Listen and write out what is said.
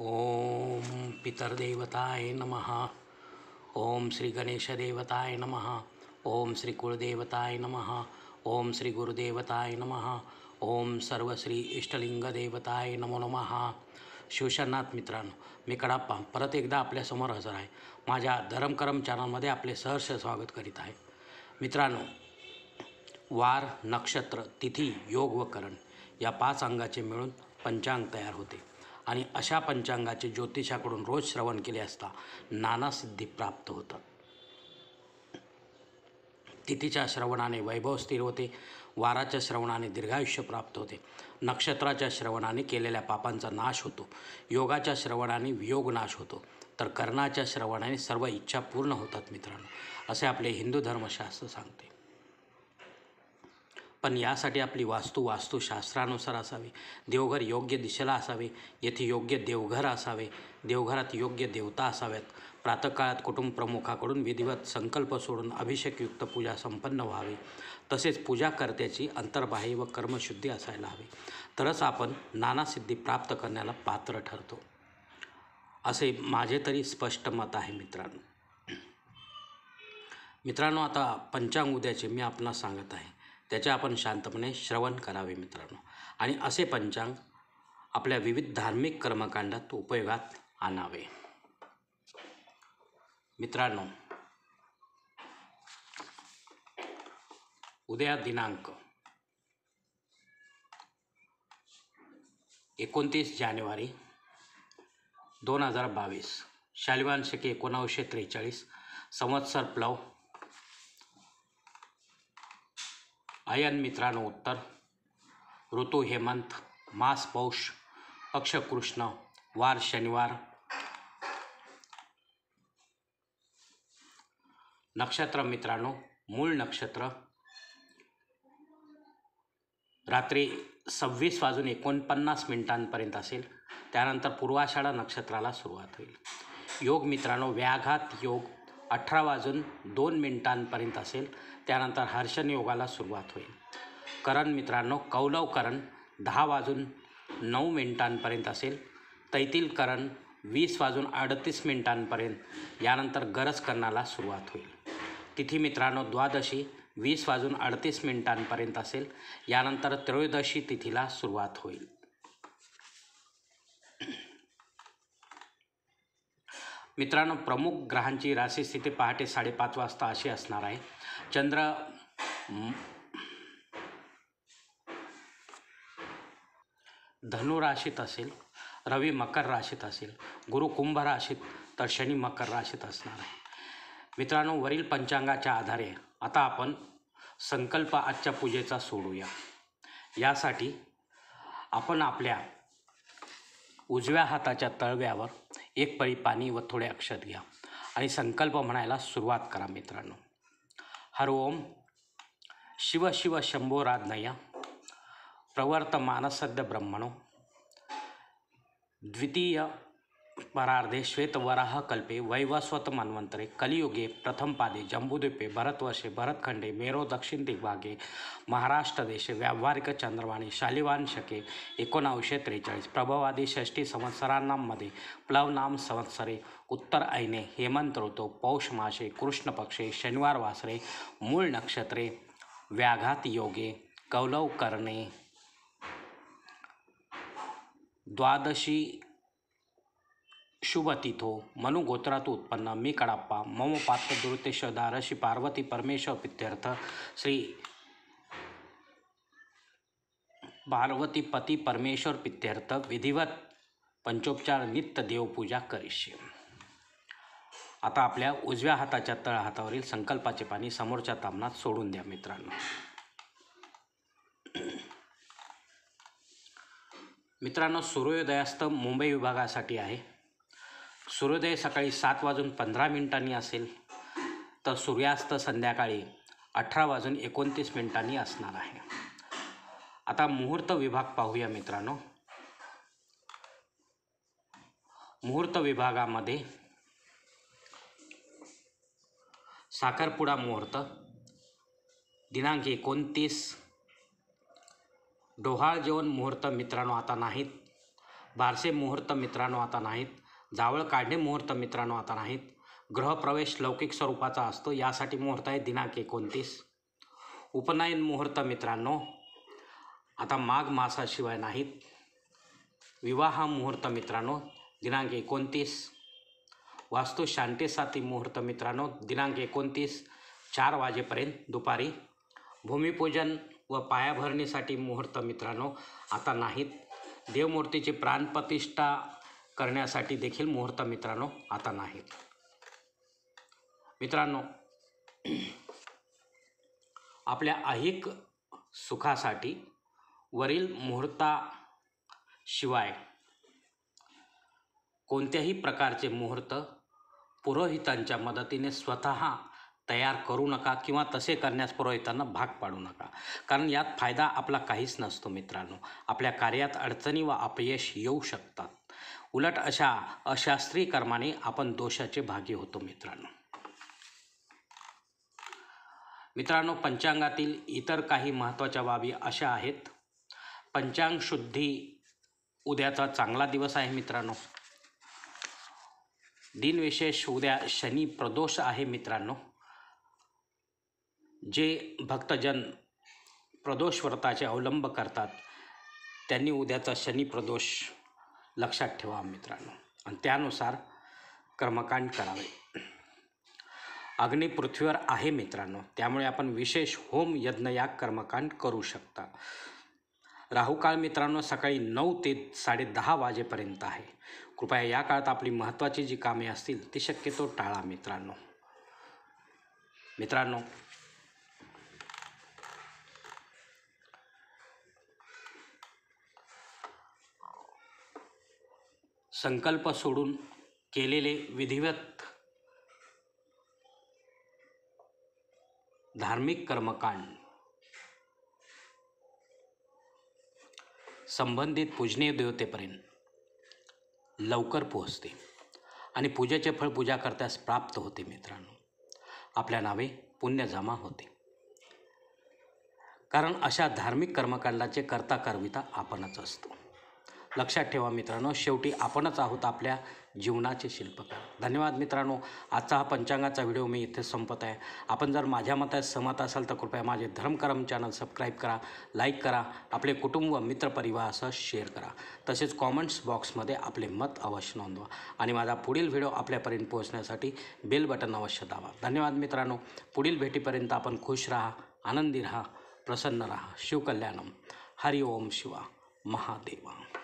ओम पितरदेवताय नमः। ओम श्री गणेशदेवताय नमः। ओम श्री कुळदेवताय नमः। ओम श्री गुरुदेवताय नमः। ओम सर्व श्री इष्टलिंगदेवताय नमो नमः। शिवशरनाथ मित्रांनो मी कडाप्पा परत एकदा आपल्यासमोर हजर आहे. माझ्या धरमकरम चॅनलमध्ये आपले सहर्ष स्वागत करीत आहे. मित्रांनो वार नक्षत्र तिथी योग व करण या पाच अंगाचे मिळून पंचांग तयार होते. आणि अशा पंचांगाचे ज्योतिषाकडून रोज श्रवण केले असता नाना सिद्धी प्राप्त होतात. तिथीच्या श्रवणाने वैभव स्थिर होते वाराच्या श्रवणाने दीर्घायुष्य प्राप्त होते नक्षत्राच्या श्रवणाने केलेल्या पापांचा नाश होतो योगाच्या श्रवणाने वियोग नाश होतो तर कर्णाच्या श्रवणाने सर्व इच्छा पूर्ण होतात मित्रांनो असे आपले हिंदू धर्मशास्त्र सांगते. पण यासाठी आपली वास्तू वास्तुशास्त्रानुसार असावी. देवघर योग्य दिशेला असावे. येथे योग्य देवघर असावे. देवघरात योग्य देवता असाव्यात. प्रातःकाळात कुटुंब प्रमुखाकडून विधिवत संकल्प सोडून अभिषेकयुक्त पूजा संपन्न व्हावी. तसेच पूजाकर्त्याची अंतर्बाह्य व कर्मशुद्धी असायला हवी. तरच आपण नानासिद्धी प्राप्त करण्याला पात्र ठरतो. असे माझे तरी स्पष्ट मत आहे मित्रांनो. मित्रांनो आता पंचांग उद्याचे मी आपणास सांगत आहे. त्याचे आपण शांतपणे श्रवण करावे मित्रांनो. आणि असे पंचांग आपल्या विविध धार्मिक कर्मकांडात उपयोगात आणावे. मित्रांनो उद्या दिनांक एकोणतीस जानेवारी दोन हजार बावीस. शालिवान शके एकोणावीसशे त्रेचाळीस. संवत्सर प्लव अयन मित्रांनो उत्तर. ऋतू हेमंत मास पौष पक्ष कृष्ण वार शनिवार. नक्षत्र मित्रांनो मूळ नक्षत्र. रात्री सव्वीस वाजून एकोणपन्नास मिनिटांपर्यंत असेल. त्यानंतर पूर्वाषाढा नक्षत्राला सुरुवात होईल. योग मित्रांनो व्याघात योग अठरा वाजून दोन मिनिटांपर्यंत असेल. त्यानंतर हर्षण योगाला सुरुवात होईल. करण मित्रांनो कौलव करण दहा वाजून नऊ मिनिटांपर्यंत असेल. तैतील करण वीस वाजून अडतीस मिनिटांपर्यंत. यानंतर गरज करणाला सुरुवात होईल. तिथी मित्रांनो द्वादशी वीस वाजून अडतीस मिनिटांपर्यंत असेल. यानंतर त्रयोदशी तिथीला सुरुवात होईल. मित्रांनो प्रमुख ग्रहांची राशी स्थिती पहाटे साडेपाच वाजता अशी असणार आहे. चंद्र धनु राशीत असेल रवी मकर राशीत असेल गुरु कुंभ राशीत तर शनी मकर राशीत असणार आहे. मित्रांनो वरील पंचांगाच्या आधारे आता आपण संकल्प आजच्या पूजेचा सोडूया. यासाठी आपण आपल्या उजव्या हाताच्या तळव्यावर एक पळी पाणी व थोडे अक्षत घ्या आणि संकल्प म्हणायला सुरुवात करा मित्रांनो. हर ओम शिव शिव शंभो राधनया प्रवर्तमानसद्य ब्रह्मणो द्वितीय परार्धे श्वेतवराह कल्पे वैवस्वत मन्वंतरे कलियुगे प्रथम पादे भरतवर्षे भरतखंडे मेरो दक्षिण दिग्भागे महाराष्ट्र देशे व्यावहारिक चंद्रवाणी शालिवान शके एकोणावीसशे त्रेचाळीस प्रभवादी षष्टी संवत्सरांमध्ये प्लवनाम संवत्सरे उत्तर ऐने हेमंत ऋतू पौष मासे कृष्णपक्षे शनिवार वासरे मूळ नक्षत्रे व्याघात योगे कौलव करणे द्वादशी शुभ तिथो मनुगोत्रात उत्पन्न। मी कडाप्पा। मम पात्र दुर्तेश्वर दारशी पार्वती परमेश्वर पित्यर्थ। श्री पार्वती पती परमेश्वर पित्यर्थ। विधिवत पंचोपचार नित्य देवपूजा करिष्ये। आता आपल्या उजव्या हाताच्या तळ हातावरील संकल्पाचे पाणी समोरच्या तामनात सोडून द्या मित्रांनो. मित्रांनो सूर्योदयास्त मुंबई विभागासाठी आहे. सूर्योदय सकाळी सात वाजून पंधरा मिनिटांनी असेल तर सूर्यास्त संध्याकाळी अठरा वाजून एकोणतीस मिनिटांनी असणार आहे. आता मुहूर्त विभाग पाहूया मित्रांनो. मुहूर्त विभागामध्ये साखरपुडा मुहूर्त दिनांक एकोणतीस. डोहाळ जेवण मुहूर्त मित्रांनो आता नाहीत. बारसे मुहूर्त मित्रांनो आता नाहीत. जावळ काढणे मुहूर्त मित्रांनो आता नाहीत. ग्रहप्रवेश लौकिक स्वरूपाचा असतो यासाठी मुहूर्त आहे दिनांक एकोणतीस. उपनयन मुहूर्त मित्रांनो आता माघ मासाशिवाय नाहीत. विवाह मुहूर्त मित्रांनो दिनांक एकोणतीस. वास्तू शांतीसाठी मुहूर्त मित्रांनो दिनांक एकोणतीस चार वाजेपर्यंत दुपारी. भूमिपूजन व पायाभरणीसाठी मुहूर्त मित्रांनो आता नाहीत. देवमूर्तीची प्राणप्रतिष्ठा करण्यासाठी देखील मुहूर्त मित्रांनो आता नाहीत मित्रांनो आपल्या अहिक सुखासाठी वरील मुहूर्ताशिवाय कोणत्याही प्रकारचे मुहूर्त पुरोहितांच्या मदतीने स्वतः तयार करू नका किंवा तसे करण्यास पुरोहितांना भाग पाडू नका. कारण यात फायदा आपला काहीच नसतो मित्रांनो. आपल्या कार्यात अडचणी व अपयश येऊ शकतात. उलट अशा अशास्त्रीय कर्माने आपण दोषाचे भागी होतो मित्रांनो. मित्रांनो पंचांगातील इतर काही महत्त्वाच्या बाबी अशा आहेत. पंचांग शुद्धी उद्याचा चांगला दिवस आहे मित्रांनो. दिनविशेष उद्या शनी प्रदोष आहे मित्रांनो. जे भक्तजन प्रदोष व्रताचे अवलंब करतात त्यांनी उद्याचा शनी प्रदोष लक्षात ठेवा मित्रांनो. आणि त्यानुसार कर्मकांड करावे. अग्नी पृथ्वीवर आहे मित्रांनो. त्यामुळे आपण विशेष होम यज्ञ या कर्मकांड करू शकता. राहुकाळ मित्रांनो सकाळी नऊ ते साडेदहा वाजेपर्यंत आहे. कृपया या काळात आपली महत्त्वाची जी कामे असतील ती शक्यतो टाळा मित्रांनो. मित्रांनो संकल्प सोडून केलेले विधिवत धार्मिक कर्मकांड. संबंधित पूजनीय देवतेपर्यंत लवकर पोहोचते आणि पूजेचे फळ पूजा करतास प्राप्त होते मित्रांनो. आपल्या नावे पुण्य जमा होते. कारण अशा धार्मिक कर्मकांडाचे करता करविता आपणच असतो. लक्षात ठेवा मित्रांनो शेवटी आपणच आहोत आपल्या जीवनाचे शिल्पकार. धन्यवाद मित्रांनो आजचा हा पंचांगाचा व्हिडिओ मी इथे संपत आहे. आपण जर माझ्या मतात सहमत असाल तर कृपया माझे धर्मकरम चॅनल सबस्क्राईब करा लाईक करा आपले कुटुंब व मित्रपरिवारासह शेअर करा. तसेच कॉमेंट्स बॉक्समध्ये आपले मत अवश्य नोंदवा आणि माझा पुढील व्हिडिओ आपल्यापर्यंत पोहोचण्यासाठी बेल बटन अवश्य दावा धन्यवाद मित्रांनो पुढील भेटीपर्यंत आपण खुश राहा आनंदी राहा प्रसन्न राहा. शिवकल्याणम. हरि ओम शिवा. महादेवा.